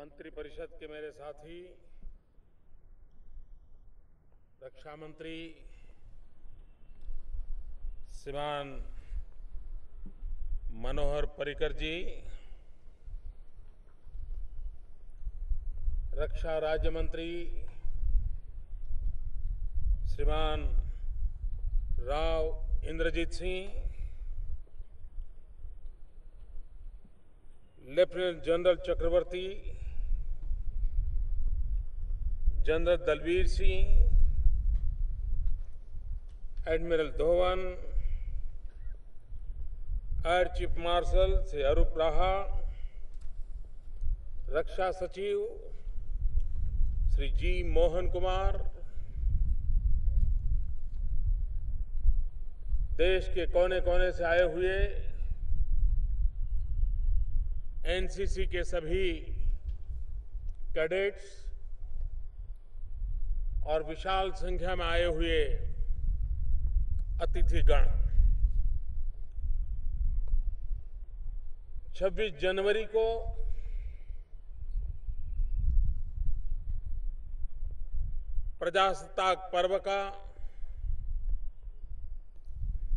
मंत्रिपरिषद के मेरे साथी रक्षा मंत्री श्रीमान मनोहर पर्रिकर जी, रक्षा राज्य मंत्री श्रीमान Rao Inderjit Singh, lieutenant general Chakravarti general Dalbir Singh, admiral Dhowan, air chief marshal Shri Arup Raha, रक्षा सचिव श्री जी मोहन कुमार, देश के कोने कोने से आए हुए एनसीसी के सभी कैडेट्स और विशाल संख्या में आए हुए अतिथिगण 26 जनवरी को प्रजासत्ताक पर्व का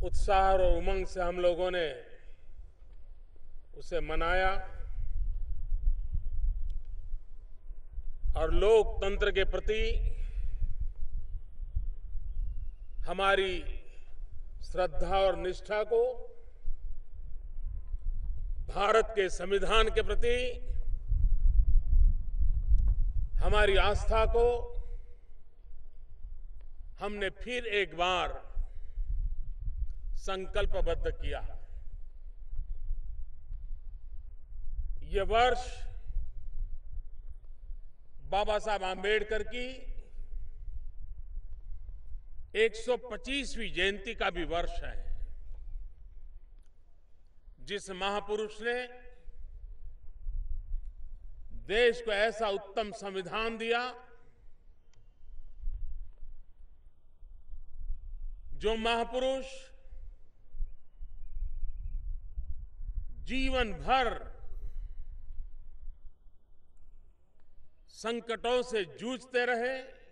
उत्साह और उमंग से हम लोगों ने उसे मनाया और लोकतंत्र के प्रति हमारी श्रद्धा और निष्ठा को भारत के संविधान के प्रति, हमारी आस्था को हमने फिर एक बार संकल्पबद्ध किया। ये वर्ष बाबा साहब आम्बेडकर की 125वीं जयंती का भी वर्ष है। जिस महापुरुष ने देश को ऐसा उत्तम संविधान दिया, जो महापुरुष जीवन भर संकटों से जूझते रहे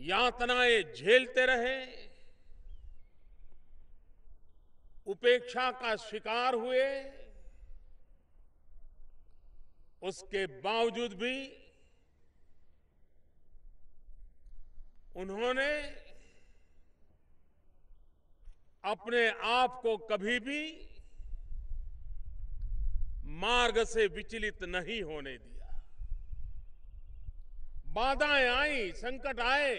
यातनाएँ झेलते रहे, उपेक्षा का शिकार हुए, उसके बावजूद भी उन्होंने अपने आप को कभी भी मार्ग से विचलित नहीं होने दिया। बाधाएँ आई, संकट आए।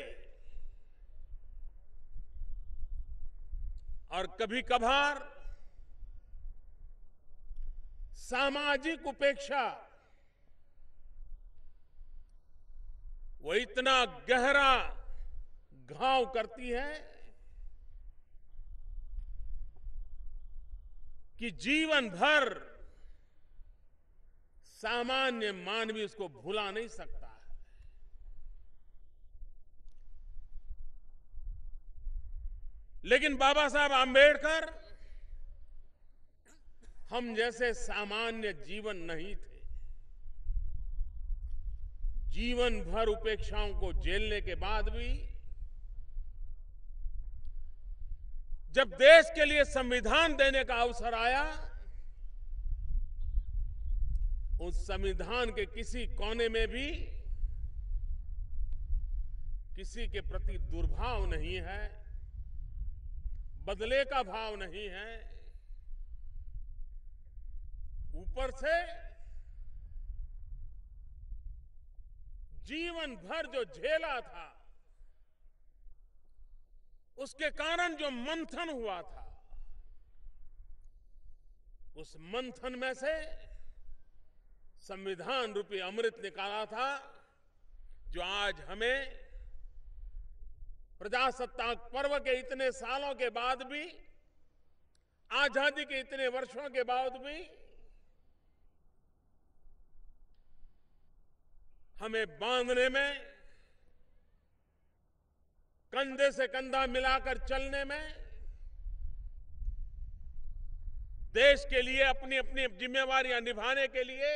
और कभी कभार सामाजिक उपेक्षा वो इतना गहरा घाव करती है कि जीवन भर सामान्य मानवी उसको भुला नहीं सकता है लेकिन बाबा साहब आम्बेडकर हम जैसे सामान्य जीवन नहीं थे। जीवन भर उपेक्षाओं को झेलने के बाद भी, जब देश के लिए संविधान देने का अवसर आया, उस संविधान के किसी कोने में भी किसी के प्रति दुर्भाव नहीं है। बदले का भाव नहीं है। ऊपर से जीवन भर जो झेला था, उसके कारण जो मंथन हुआ था, उस मंथन में से संविधान रूपी अमृत निकाला था, जो आज हमें प्रजासत्ताक पर्व के इतने सालों के बाद भी, आज़ादी के इतने वर्षों के बाद भी, हमें बांधने में, कंधे से कंधा मिलाकर चलने में, देश के लिए अपनी अपनी जिम्मेवारियाँ निभाने के लिए,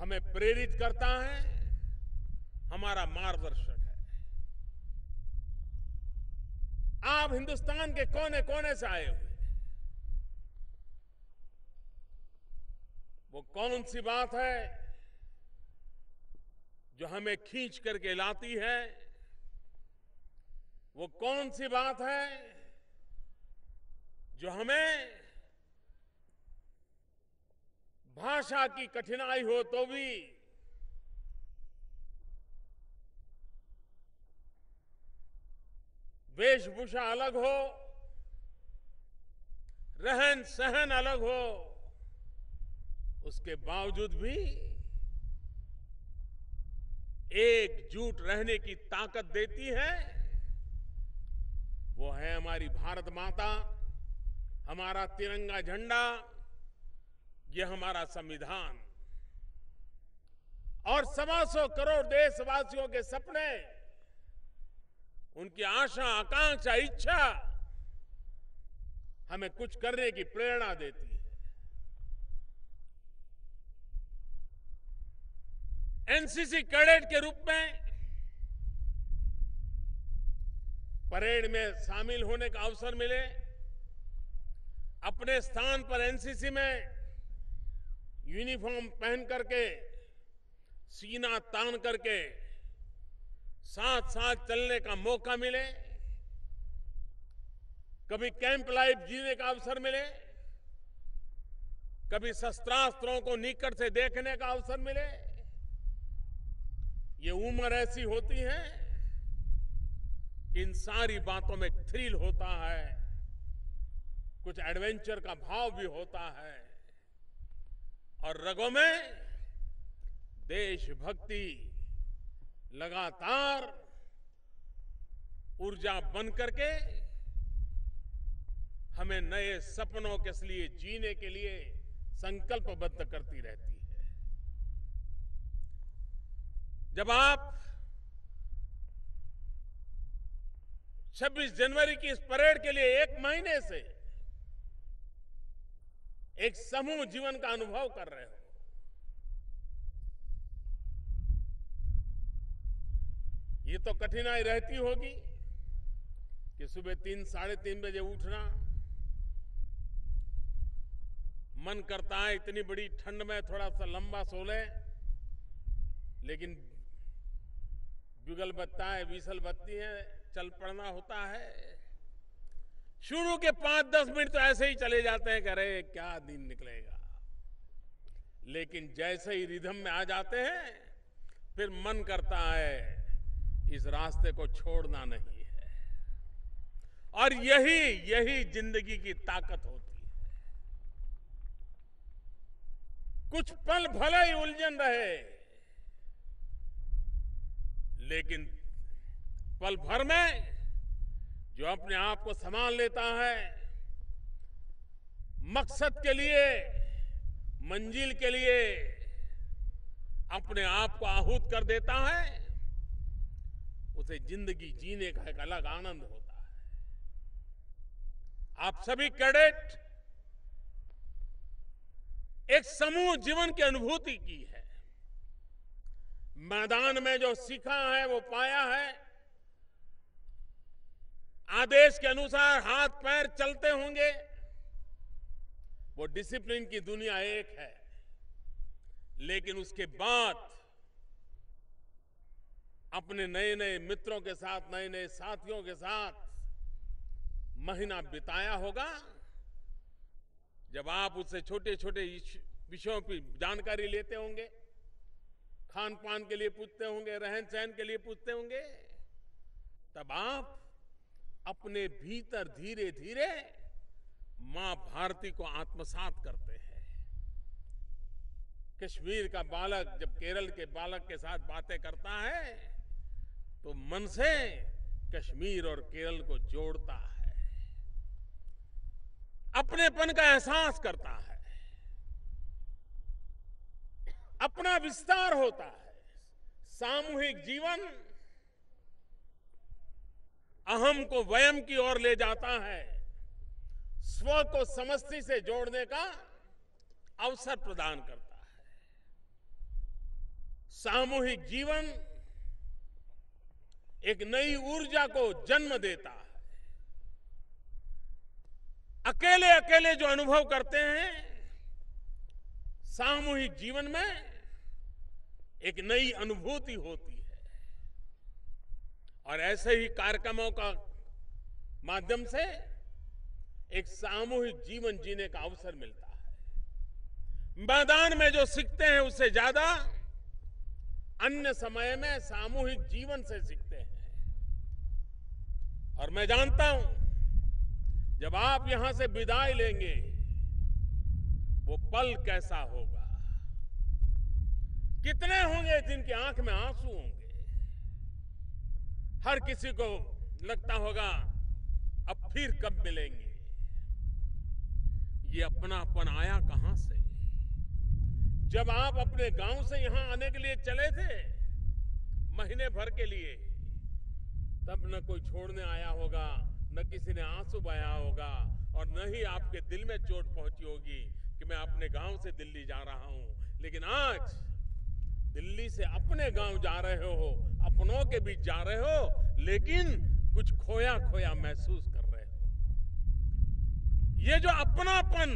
हमें प्रेरित करता है। हमारा मार्गदर्शक है। आप हिंदुस्तान के कोने कोने से आए हुए। वो कौन सी बात है जो हमें खींच करके लाती है? वो कौन सी बात है जो हमें भाषा की कठिनाई हो तो भी वेशभूषा अलग हो, रहन सहन अलग हो, उसके बावजूद भी एकजुट रहने की ताकत देती है, वो है हमारी भारत माता, हमारा तिरंगा झंडा, ये हमारा संविधान। और सवा सौ करोड़ देशवासियों के सपने उनकी आशा, आकांक्षा, इच्छा हमें कुछ करने की प्रेरणा देती है। एनसीसी कैडेट के रूप में परेड में शामिल होने का अवसर मिले। अपने स्थान पर एनसीसी में यूनिफॉर्म पहन करके, सीना तान करके साथ साथ चलने का मौका मिले, कभी कैंप लाइफ जीने का अवसर मिले, कभी शस्त्रास्त्रों को निकट से देखने का अवसर मिले। ये उम्र ऐसी होती है, इन सारी बातों में थ्रिल होता है, कुछ एडवेंचर का भाव भी होता है। और रगों में देशभक्ति। लगातार ऊर्जा बन करके हमें नए सपनों के लिए जीने के लिए संकल्पबद्ध करती रहती है। जब आप 26 जनवरी की इस परेड के लिए एक महीने से एक समूह जीवन का अनुभव कर रहे हो ये तो कठिनाई रहती होगी कि सुबह तीन, साढ़े तीन बजे उठना। मन करता है इतनी बड़ी ठंड में थोड़ा सा लंबा सो ले, लेकिन जुगल बत्ता है बीसल बत्ती है, चल पड़ना होता है। शुरू के पाँच, दस मिनट तो ऐसे ही चले जाते हैं करे क्या दिन निकलेगा। लेकिन जैसे ही रिधम में आ जाते हैं, फिर मन करता है इस रास्ते को छोड़ना नहीं है। और यही यही ज़िंदगी की ताकत होती है। कुछ पल भले ही उलझन रहे, लेकिन पल भर में जो अपने आप को संभाल लेता है, मकसद के लिए, मंजिल के लिए अपने आप को आहूत कर देता है। उसे ज़िंदगी जीने का एक अलग आनंद होता है। आप सभी कैडेट, एक समूह जीवन की अनुभूति की है। मैदान में जो सीखा है, वो पाया है। आदेश के अनुसार हाथ पैर चलते होंगे। वो डिसिप्लिन की दुनिया एक है। लेकिन उसके बाद अपने नए नए मित्रों के साथ नए नए साथियों के साथ महीना बिताया होगा। जब आप उससे छोटे छोटे विषयों की जानकारी लेते होंगे खान पान के लिए पूछते होंगे रहन सहन के लिए पूछते होंगे, तब आप अपने भीतर धीरे धीरे माँ भारती को आत्मसात करते हैं। कश्मीर का बालक जब केरल के बालक के साथ बातें करता है तो मन से कश्मीर और केरल को जोड़ता है। अपनेपन का एहसास करता है। अपना विस्तार होता है। सामूहिक जीवन अहम को वयम की ओर ले जाता है। स्व को समष्टि से जोड़ने का अवसर प्रदान करता है। सामूहिक जीवन एक नई ऊर्जा को जन्म देता है। अकेले अकेले जो अनुभव करते हैं, सामूहिक जीवन में एक नई अनुभूति होती है। और ऐसे ही कार्यक्रमों का माध्यम से एक सामूहिक जीवन जीने का अवसर मिलता है। मैदान में जो सीखते हैं, उससे ज़्यादा अन्य समय में सामूहिक जीवन से सीखते हैं। और मैं जानता हूँ, जब आप यहाँ से विदाई लेंगे, वो पल कैसा होगा? कितने होंगे जिनकी आँख में आँसू होंगे? हर किसी को लगता होगा, अब फिर कब मिलेंगे? ये अपनापन आया कहाँ से? जब आप अपने गाँव से यहाँ आने के लिए चले थे, महीने भर के लिए तब न कोई छोड़ने आया होगा, न किसी ने आँसू बहाया होगा और न ही आपके दिल में चोट पहुँची होगी कि मैं अपने गाँव से दिल्ली जा रहा हूँ। लेकिन आज दिल्ली से अपने गाँव जा रहे हो, अपनों के बीच जा रहे हो, लेकिन कुछ खोया खोया महसूस कर रहे हो। ये जो अपनापन,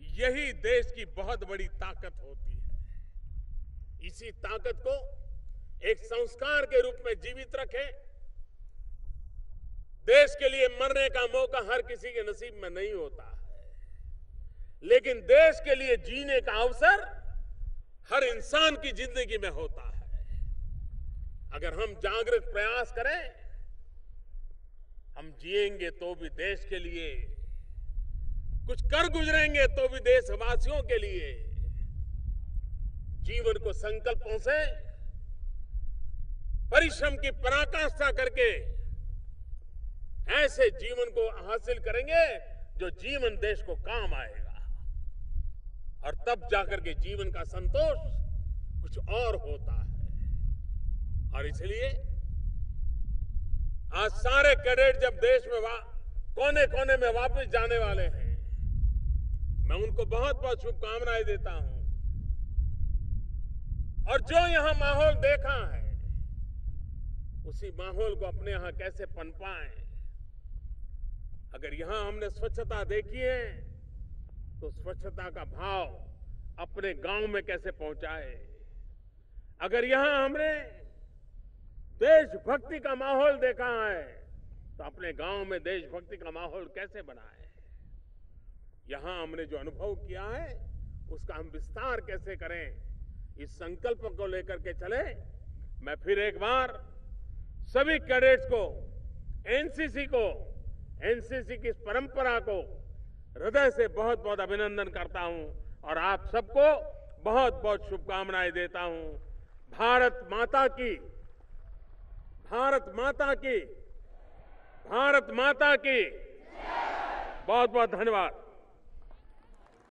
यही देश की बहुत बड़ी ताकत होती है। इसी ताकत को एक संस्कार के रूप में जीवित रखें। देश के लिए मरने का मौका हर किसी के नसीब में नहीं होता है। लेकिन देश के लिए जीने का अवसर हर इंसान की ज़िंदगी में होता है। अगर हम जागृत प्रयास करें, हम जिएँगे तो भी देश के लिए, कुछ कर गुजरेंगे तो भी देशवासियों के लिए। जीवन को संकल्पों से, परिश्रम की पराकाष्ठा करके ऐसे जीवन को हासिल करेंगे जो जीवन देश को काम आएगा। और तब जाकर के जीवन का संतोष कुछ और होता है। और इसलिए आज सारे कैडेट जब देश में कोने कोने में वापस जाने वाले हैं, मैं उनको बहुत बहुत शुभकामनाएँ देता हूँ। और जो यहाँ माहौल देखा है, उसी माहौल को अपने यहाँ कैसे पनपाएँ। अगर यहाँ हमने स्वच्छता देखी है तो स्वच्छता का भाव अपने गाँव में कैसे पहुँचाए? अगर यहाँ हमने देशभक्ति का माहौल देखा है तो अपने गाँव में देशभक्ति का माहौल कैसे बनाए? यहाँ हमने जो अनुभव किया है, उसका हम विस्तार कैसे करें? इस संकल्प को लेकर के चले। मैं फिर एक बार सभी कैडेट्स को, एनसीसी को एनसीसी की इस परंपरा को हृदय से बहुत बहुत अभिनंदन करता हूँ और आप सबको बहुत बहुत शुभकामनाएँ देता हूँ। भारत माता की, भारत माता की, भारत माता की। बहुत बहुत धन्यवाद।